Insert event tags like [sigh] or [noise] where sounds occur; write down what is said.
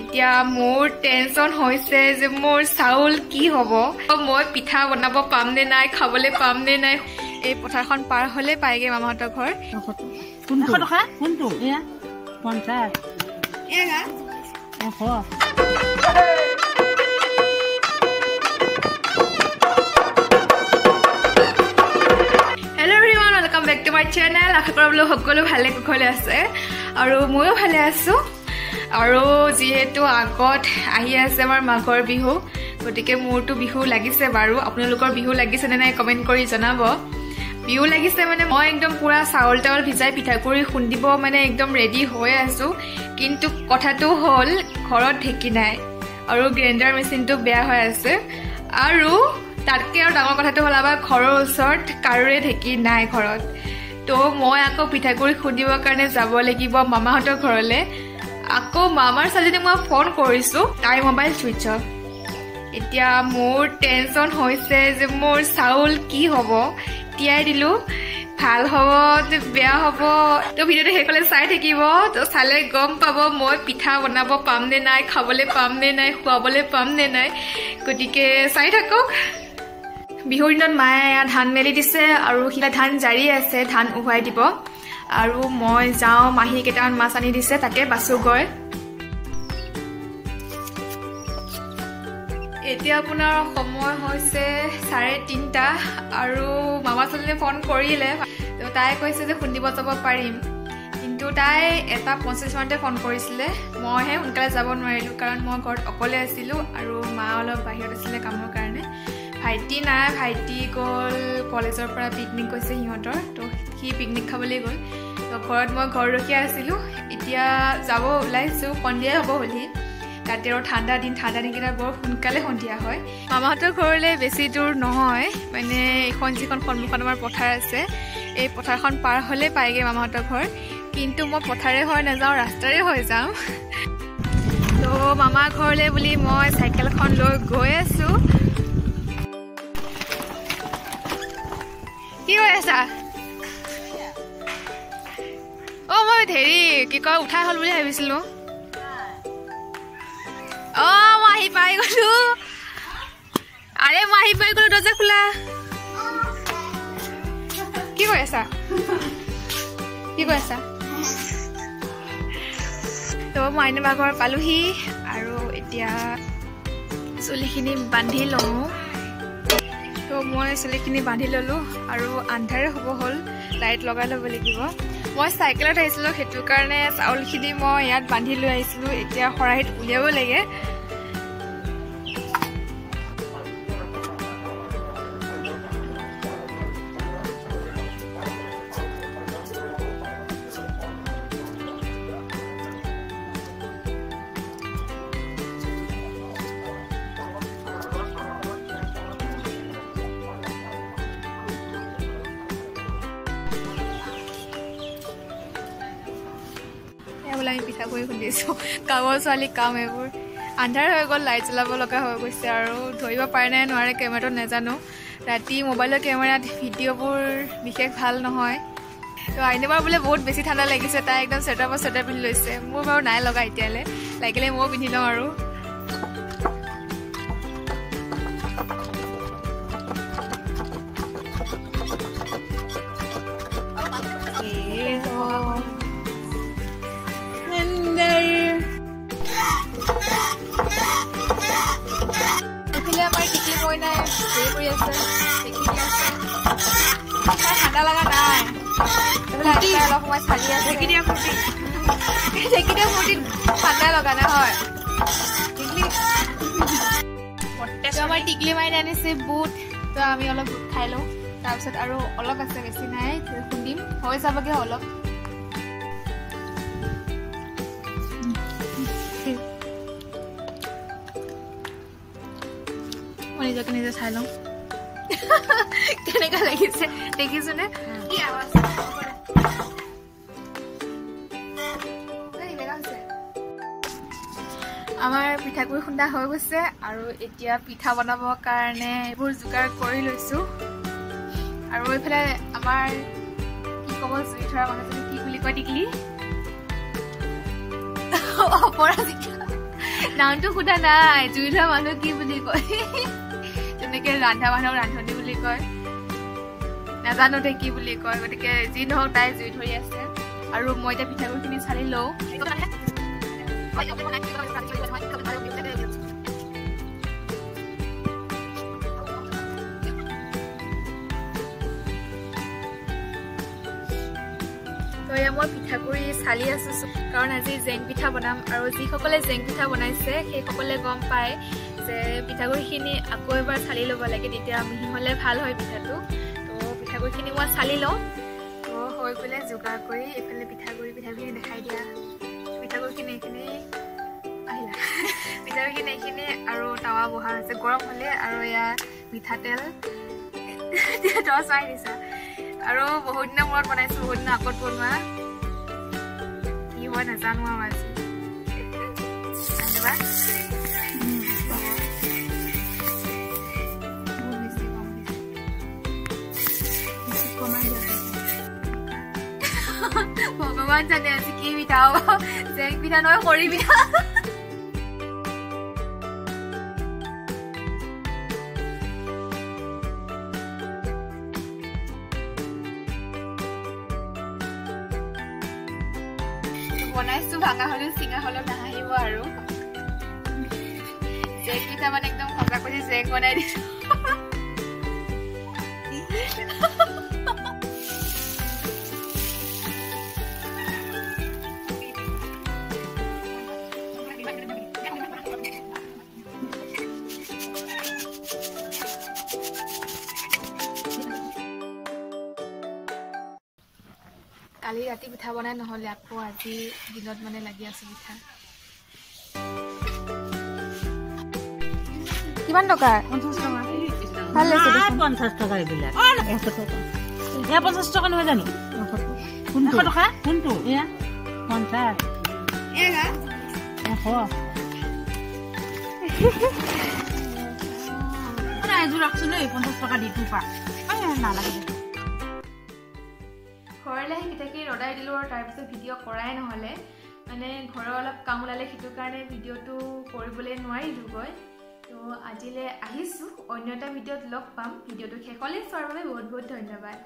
এতিয়া মোৰ টেনচন হৈছে যে মোৰ চাউল কি হ'ব? মই পিঠা বনাব পাম নে নাই খাবলৈ পাম নে নাই? এই পথাৰখন পাৰ হ'লে পায়গৈ মামাহঁতৰ ঘৰ। Hello' everyone welcome back to my channel আশা কৰা সকলো ভালে কুশলে আছে। আৰু ময়ো ভালে আছোঁ। আৰু যিহেতু আগত আহি আছে আমাৰ মাঘৰ বিহু গতিকে মোৰতো বিহু লাগিছে বাৰু। আপোনালোকৰ বিহু লাগিছেনে নাই কমেণ্ট কৰি জনাব। বিহু লাগিছে মানে মই একদম পূৰা চাউল তাউল ভিজাই পিঠাগুড়ি খুন্দিব মানে একদম ৰেডি হৈ আছোঁ। কিন্তু কথাটো হ'ল ঘৰত ঢেঁকী নাই আৰু গ্ৰাইণ্ডাৰ মেচিনটো বেয়া হৈ আছে। আৰু তাতকৈ আৰু ডাঙৰ কথাটো হ'ল আমাৰ ঘৰৰ ওচৰত কাৰোৰে ঢেঁকী নাই ঘৰত। তো মই আকৌ পিঠাগুড়ি খুন্দিবৰ কাৰণে যাব লাগিব মামাহঁতৰ ঘৰলৈ। আকৌ মামাৰ ছোৱালীজনীক মই ফোন কৰিছোঁ তাইৰ মোবাইল ছুইচ অফ এতিয়া মোৰ টেনচন হৈছে যে মোৰ চাউল কি হ'ব? তিয়াই দিলোঁ। ভাল হ'ব বেয়া হ'ব? তো ভিডিঅ'টো সেইফালে চাই থাকিব। তো চালে গম পাব মই পিঠা বনাব পাম নে নাই খাবলৈ পাম নে নাই খুৱাবলৈ পাম নে নাই। গতিকে চাই থাকক। বিহুৰ দিনত মায়ে ধান মেলি দিছে আৰু সিলা ধান জাৰি আছে ধান উভয়াই দিব। আৰু মই যাওঁ মাহী কেইটামান মাছ আনি দিছে তাকে বাছোগৈ এতিয়া আপোনাৰ সময় হৈছে চাৰে তিনিটা আৰু মামা ছোৱালীয়ে ফোন কৰিলে। তাই কৈছে যে খুন্দিব যাব পাৰিম। কিন্তু তাই এটা পঞ্চাছ মানতে ফোন কৰিছিলে। মইহে সোনকালে যাব নোৱাৰিলোঁ কাৰণ মই ঘৰত অকলে আছিলোঁ আৰু মা অলপ বাহিৰত আছিলে কামৰ কাৰণে। ভাইটি নাই ভাইটি গ'ল কলেজৰ পৰা পিকনিক গৈছে সিহঁতৰ। তো সি পিকনিক খাবলৈ গ'ল। ঘৰত মই ঘৰ ৰখীয়া আছিলোঁ। এতিয়া যাব ওলাইছোঁ সন্ধিয়াই হ'ব হ'লি। তাতে আৰু ঠাণ্ডা দিন ঠাণ্ডা দিনকেইটা বৰ সোনকালে সন্ধিয়া হয়। মামাহঁতৰ ঘৰলৈ বেছি দূৰ নহয় মানে এইখন যিখন সন্মুখত আমাৰ পথাৰ আছে এই পথাৰখন পাৰ হ'লে পায়গৈ মামাহঁতৰ ঘৰ। কিন্তু মই পথাৰে হৈ নাযাওঁ ৰাস্তাৰে হৈ যাওঁ। তো মামাৰ ঘৰলৈ বুলি মই চাইকেলখন লৈ গৈ আছোঁ। কি কৰি আছা? মই হেৰি কি কয় উঠাই হ'ল বুলি ভাবিছিলোঁ। অ মই আহি পাই গলো। আৰে মই আহি পাই গলো দৰ্জা খোলা। কি কৰি আছা? কি কৰি আছা? তো মই আইনবা ঘৰ পালোহি আৰু এতিয়া চুলিখিনি বান্ধি লওঁ। তো মই চুলিখিনি বান্ধি ল'লোঁ আৰু আন্ধাৰে হ'ব হ'ল লাইট লগাই ল'ব লাগিব। মই চাইকেলত আহিছিলোঁ সেইটো কাৰণে চাউলখিনি মই ইয়াত বান্ধি লৈ আহিছিলোঁ। এতিয়া খৰাহিত উলিয়াব লাগে। আমি পিঠাগুড়ি খুন্দিছোঁ। গাঁৱৰ [laughs] ছোৱালী কাম এইবোৰ। আন্ধাৰ হৈ গ'ল লাইট জ্বলাব লগা হৈ গৈছে আৰু ধৰিব পাৰে নে নোৱাৰে কেমেৰাটো নাজানো। ৰাতি মোবাইলৰ কেমেৰাত ভিডিঅ'বোৰ বিশেষ ভাল নহয়। তো আইনেবাৰ বোলে বহুত বেছি ঠাণ্ডা লাগিছে তাই একদম চুৱেটাৰ পৰা চুৱেটাৰ পিন্ধি লৈছে। মোৰ বাৰু নাই লগা এতিয়ালৈ। লাগিলে ময়ো পিন্ধি লওঁ আৰু। এইফালে আমাৰ টিকলি মইনাই হেৰি কৰি আছে দেখি আছে। ঠাণ্ডা লগা নাই। এইফালে অলপ সময় চালি আছে। ঢেঁকী দিয়া ফূৰ্তি। ঢেঁকী দিয়া ফূৰ্তিত ঠাণ্ডা লগা নাই হয় টিকলি আমাৰ টিকলি মাইনে আনিছে বুট। তো আমি অলপ খাই লওঁ। তাৰপিছত আৰু অলপ আছে বেছি নাই। খুন্দিম। হৈ যাবগৈ অলপ। মই নিজকে নিজে চাই লওঁ কেনেকুৱা লাগিছে দেখিছোনে কি আৱাজ আমাৰ পিঠাগুড়ি খুন্দা হৈ গৈছে আৰু এতিয়া পিঠা বনাবৰ কাৰণে এইবোৰ যোগাৰ কৰি লৈছোঁ আৰু এইফালে আমাৰ কি ক'ব জুই ধৰা মানুহজনী কি বুলি কয় টিকলি অপৰাজিতা নামটো সোধা নাই জুই ধৰা মানুহ কি বুলি কয় তেনেকে ৰন্ধা মানুহক ৰান্ধনি বুলি কয়। নাজানো দে কি বুলি কয় গতিকে যি নহওক তাই জুই ধৰি আছে। আৰু মই এতিয়া পিঠাগুড়িখিনি চালি লওঁ। মই পিঠাগুড়ি চালি আছোঁ। কাৰণ আজি জেং পিঠা বনাম। আৰু যিসকলে জেং পিঠা বনাইছে সেইসকলে গম পায় যে পিঠাগুড়িখিনি আকৌ এবাৰ চালি ল'ব লাগে তেতিয়া মিহি হ'লে ভাল হয় পিঠাটো। তো পিঠাগুড়িখিনি মই চালি লওঁ। তো হৈ পেলাই যোগাৰ কৰি এইফালে পিঠাগুড়ি পিঠাগুড়ি দেখাই দিয়া। পিঠাগুড়িখিনি এইখিনি আহিলা। [laughs] পিঠাগুড়িখিনি এইখিনি আৰু টাৱা বহা হৈছে। গৰম হ'লে আৰু এয়া মিঠাতেল তই [laughs] চাই দিছা। আৰু বহুত দিনৰ মূৰত বনাইছোঁ বহুত দিনৰ আগত বনোৱা। কি হয় নাজানো আৰু আজি। ধন্যবাদ। ভগৱান জানে আজি কি পিঠা হ'ব জেং পিঠা নহয় খৰি পিঠা বনাইছো ভাঙা হলেও চিঙা হলেও নাহাহিব আৰু জেং পিঠা মানে একদম সঁচা কৈছে জেং বনাই দিছো কালি ৰাতি পিঠা বনাই নহ'লে আকৌ আজি দিনত মানে লাগি আছো পিঠা। কিমান টকা? পঞ্চাছ টকা। ভাল লাগিছে নাই দেখোন। পঞ্চাছ টকা এইবিলাক। এয়া পঞ্চাছ টকা। নহয় জানো? এশ টকা? কোনটো? এয়া পঞ্চাছ এশ [laughs] নাই এযোৰ ৰাখছোন দেই পঞ্চাছ টকা দি তোৰ পৰা নালাগে ঘৰলৈ আহি পিঠাখিনি ৰদাই দিলোঁ আৰু তাৰপিছত ভিডিঅ' কৰাই নহ'লে। মানে ঘৰৰ অলপ কাম ওলালে সেইটো কাৰণে ভিডিঅ'টো কৰিবলৈ নোৱাৰিলোঁগৈ তো আজিলৈ আহিছোঁ। অন্য এটা ভিডিঅ'ত লগ পাম। ভিডিঅ'টো শেষলৈ চোৱাৰ বাবে বহুত বহুত ধন্যবাদ।